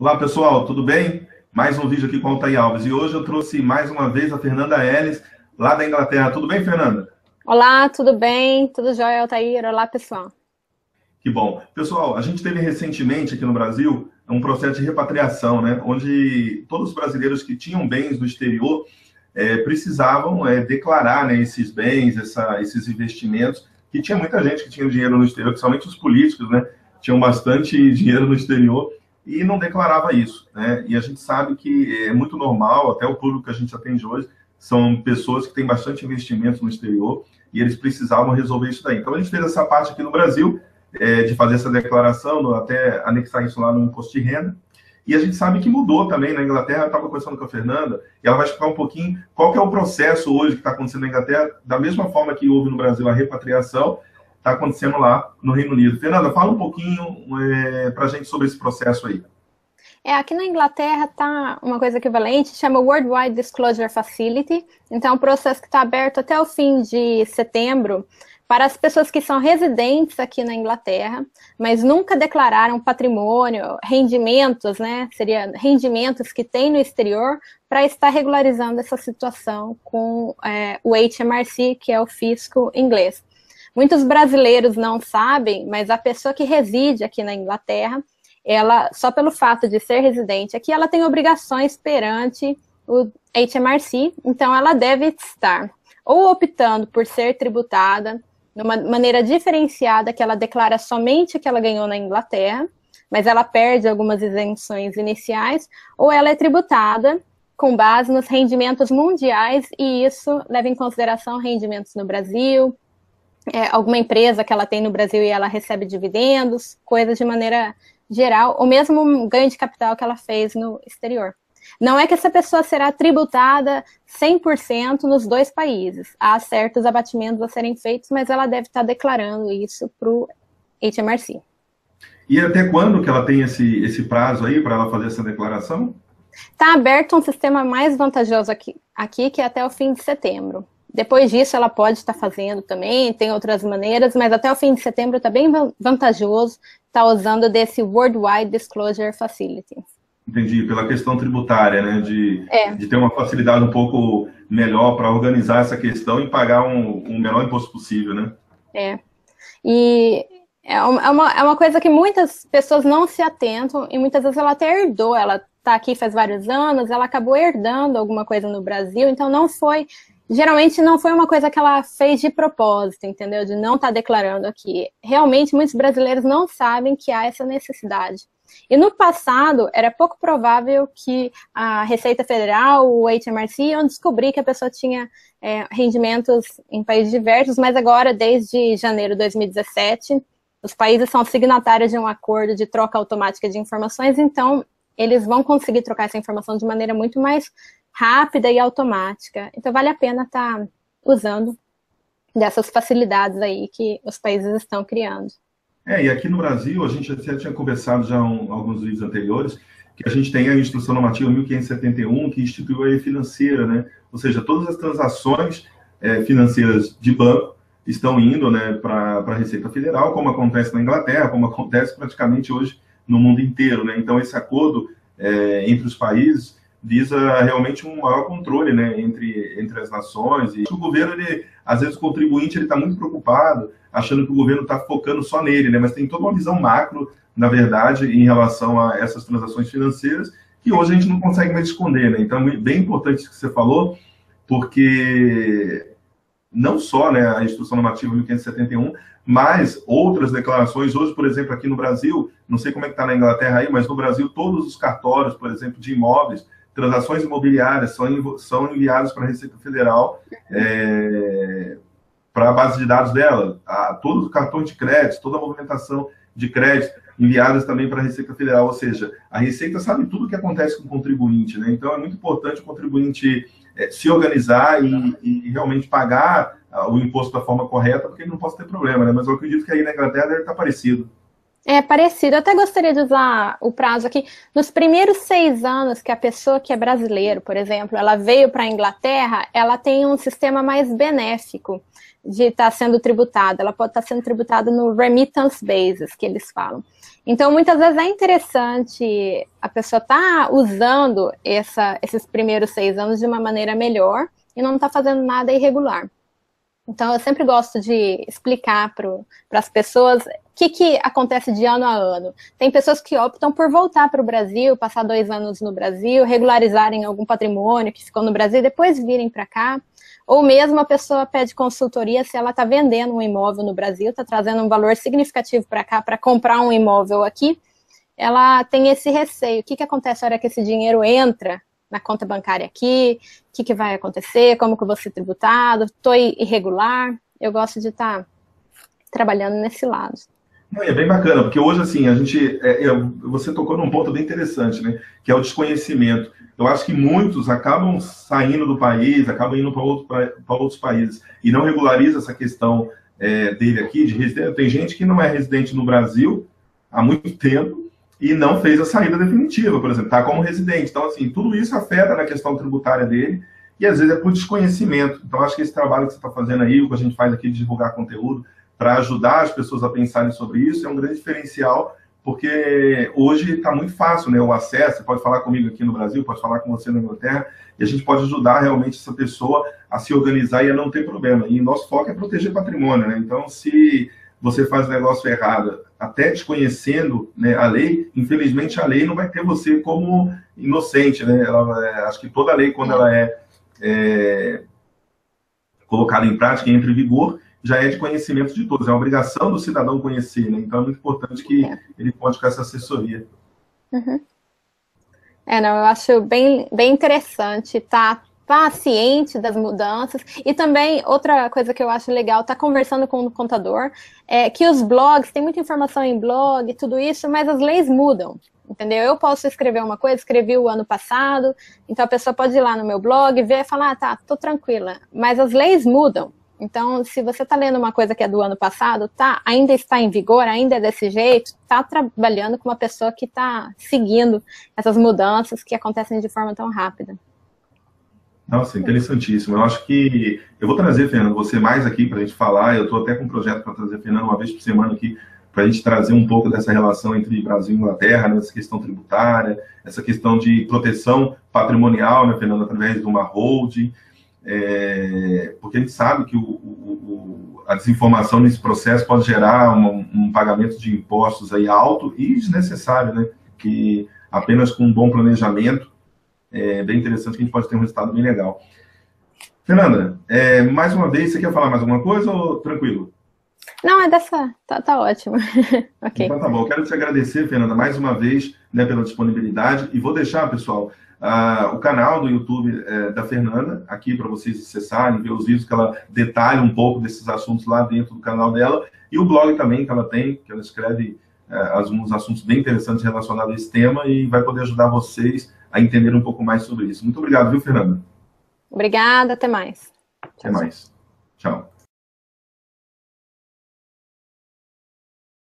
Olá, pessoal, tudo bem? Mais um vídeo aqui com o Altair Alves. E hoje eu trouxe mais uma vez a Fernanda Ellis, lá da Inglaterra. Tudo bem, Fernanda? Olá, tudo bem? Tudo jóia, Altair? Olá, pessoal. Que bom. Pessoal, a gente teve recentemente aqui no Brasil um processo de repatriação, né? Onde todos os brasileiros que tinham bens no exterior é, precisavam é, declarar né, esses bens, essa, esses investimentos, que tinha muita gente que tinha dinheiro no exterior, principalmente os políticos, né? Tinham bastante dinheiro no exterior e não declarava isso. Né? E a gente sabe que é muito normal, até o público que a gente atende hoje, são pessoas que têm bastante investimento no exterior e eles precisavam resolver isso daí. Então a gente fez essa parte aqui no Brasil, é, de fazer essa declaração, até anexar isso lá no imposto de renda. E a gente sabe que mudou também na Inglaterra. Eu estava conversando com a Fernanda e ela vai explicar um pouquinho qual que é o processo hoje que está acontecendo na Inglaterra, da mesma forma que houve no Brasil a repatriação, está acontecendo lá no Reino Unido. Fernanda, fala um pouquinho é, para a gente sobre esse processo aí. É, aqui na Inglaterra está uma coisa equivalente, chama Worldwide Disclosure Facility. Então, é um processo que está aberto até o fim de setembro para as pessoas que são residentes aqui na Inglaterra, mas nunca declararam patrimônio, rendimentos, né? Seria rendimentos que têm no exterior, para estar regularizando essa situação com é, o HMRC, que é o fisco inglês. Muitos brasileiros não sabem, mas a pessoa que reside aqui na Inglaterra, ela, só pelo fato de ser residente aqui, ela tem obrigações perante o HMRC, então ela deve estar ou optando por ser tributada de uma maneira diferenciada, que ela declara somente que ela ganhou na Inglaterra, mas ela perde algumas isenções iniciais, ou ela é tributada com base nos rendimentos mundiais, e isso leva em consideração rendimentos no Brasil, é, alguma empresa que ela tem no Brasil e ela recebe dividendos, coisas de maneira geral, ou mesmo um ganho de capital que ela fez no exterior. Não é que essa pessoa será tributada 100% nos dois países. Há certos abatimentos a serem feitos, mas ela deve estar declarando isso para o HMRC. E até quando que ela tem esse, esse prazo aí para ela fazer essa declaração? Está aberto um sistema mais vantajoso aqui, aqui, que é até o fim de setembro. Depois disso, ela pode estar fazendo também, tem outras maneiras, mas até o fim de setembro está bem vantajoso estar usando desse Worldwide Disclosure Facility. Entendi, pela questão tributária, né? De, é. de ter uma facilidade um pouco melhor para organizar essa questão e pagar um, um menor imposto possível, né? É. E é uma, é uma coisa que muitas pessoas não se atentam e muitas vezes ela até herdou, ela está aqui faz vários anos, ela acabou herdando alguma coisa no Brasil, então não foi geralmente não foi uma coisa que ela fez de propósito, entendeu? De não estar tá declarando aqui. Realmente, muitos brasileiros não sabem que há essa necessidade. E no passado, era pouco provável que a Receita Federal, o HMRC, iam descobrir que a pessoa tinha é, rendimentos em países diversos, mas agora, desde janeiro de 2017, os países são signatários de um acordo de troca automática de informações, então eles vão conseguir trocar essa informação de maneira muito mais rápida e automática. Então vale a pena estar tá usando dessas facilidades aí que os países estão criando. É, e aqui no Brasil, a gente já tinha conversado já em alguns vídeos anteriores, que a gente tem a Instrução Normativa 1571, que instituiu a lei financeira, né? Ou seja, todas as transações é, financeiras de banco estão indo né, para a Receita Federal, como acontece na Inglaterra, como acontece praticamente hoje no mundo inteiro. Né? Então, esse acordo é, entre os países visa realmente um maior controle né, entre, entre as nações. E o governo, ele, às vezes, o contribuinte está muito preocupado, achando que o governo está focando só nele, né, mas tem toda uma visão macro, na verdade, em relação a essas transações financeiras, que hoje a gente não consegue mais esconder. Né? Então, é bem importante isso que você falou, porque não só né, a Instrução Normativa 1571, mas outras declarações. Hoje, por exemplo, aqui no Brasil, não sei como é que está na Inglaterra aí, mas no Brasil, todos os cartórios, por exemplo, de imóveis, transações imobiliárias são, são enviadas para a Receita Federal é, para a base de dados dela. A, todos os cartões de crédito, toda a movimentação de crédito enviadas também para a Receita Federal. Ou seja, a Receita sabe tudo o que acontece com o contribuinte. Né? Então, é muito importante o contribuinte é, se organizar e, e, realmente pagar o imposto da forma correta, porque ele não pode ter problema. Né? Mas eu acredito que aí na Inglaterra deve estar parecido. É parecido. Eu até gostaria de usar o prazo aqui. Nos primeiros seis anos que a pessoa que é brasileiro, por exemplo, ela veio para a Inglaterra, ela tem um sistema mais benéfico de estar tá sendo tributada. Ela pode estar tá sendo tributada no remittance basis, que eles falam. Então, muitas vezes é interessante a pessoa estar tá usando essa, esses primeiros seis anos de uma maneira melhor e não estar tá fazendo nada irregular. Então, eu sempre gosto de explicar para as pessoas o que, que acontece de ano a ano. Tem pessoas que optam por voltar para o Brasil, passar dois anos no Brasil, regularizarem algum patrimônio que ficou no Brasil, depois virem para cá. Ou mesmo a pessoa pede consultoria se ela está vendendo um imóvel no Brasil, está trazendo um valor significativo para cá para comprar um imóvel aqui. Ela tem esse receio. O que, que acontece na hora que esse dinheiro entra na conta bancária aqui? O que, que vai acontecer? Como que eu vou ser tributado? Estou irregular? Eu gosto de estar tá trabalhando nesse lado. É bem bacana, porque hoje, assim, a gente. É, é, você tocou num ponto bem interessante, né? Que é o desconhecimento. Eu acho que muitos acabam saindo do país, acabam indo para outro, outros países e não regulariza essa questão é, dele aqui de residência. Tem gente que não é residente no Brasil há muito tempo e não fez a saída definitiva, por exemplo, está como residente. Então, assim, tudo isso afeta na questão tributária dele e às vezes é por desconhecimento. Então, acho que esse trabalho que você está fazendo aí, o que a gente faz aqui de divulgar conteúdo, para ajudar as pessoas a pensarem sobre isso, é um grande diferencial, porque hoje está muito fácil né, o acesso. Você pode falar comigo aqui no Brasil, pode falar com você na Inglaterra, e a gente pode ajudar realmente essa pessoa a se organizar e a não ter problema. E nosso foco é proteger patrimônio, né? Então, se você faz negócio errado, até desconhecendo né, a lei, infelizmente a lei não vai ter você como inocente, né? Ela, é, acho que toda lei, quando ela é, é colocada em prática, entra em vigor, já é de conhecimento de todos. É uma obrigação do cidadão conhecer, né? Então é muito importante que é. ele conte com essa assessoria. Uhum. É, não, eu acho bem, bem interessante tá, tá ciente das mudanças. E também, outra coisa que eu acho legal, tá conversando com o contador, é que os blogs, tem muita informação em blog tudo isso, mas as leis mudam. Entendeu? Eu posso escrever uma coisa, escrevi o ano passado, então a pessoa pode ir lá no meu blog, ver e falar, ah, tá, tô tranquila. Mas as leis mudam. Então, se você está lendo uma coisa que é do ano passado, tá, ainda está em vigor, ainda é desse jeito, está trabalhando com uma pessoa que está seguindo essas mudanças que acontecem de forma tão rápida. Nossa, interessantíssimo. Eu acho que eu vou trazer, Fernando, você mais aqui para a gente falar. Eu estou até com um projeto para trazer, Fernando, uma vez por semana aqui, para a gente trazer um pouco dessa relação entre Brasil e Inglaterra, nessa né, questão tributária, essa questão de proteção patrimonial, né, Fernando, através de uma holding é, porque a gente sabe que o, o, a desinformação nesse processo pode gerar um, um, pagamento de impostos aí alto e desnecessário, né? Que apenas com um bom planejamento é bem interessante que a gente pode ter um resultado bem legal. Fernanda, é, mais uma vez, você quer falar mais alguma coisa ou tranquilo? Não, é dessa. Tá, tá ótimo. ok. Então tá bom. Quero te agradecer, Fernanda, mais uma vez, né, pela disponibilidade. E vou deixar, pessoal, uh, o canal do YouTube uh, da Fernanda, aqui para vocês acessarem, ver os vídeos que ela detalha um pouco desses assuntos lá dentro do canal dela, e o blog também que ela tem, que ela escreve uh, alguns assuntos bem interessantes relacionados a esse tema e vai poder ajudar vocês a entender um pouco mais sobre isso. Muito obrigado, viu, Fernanda? Obrigada, até mais. Até mais. Tchau.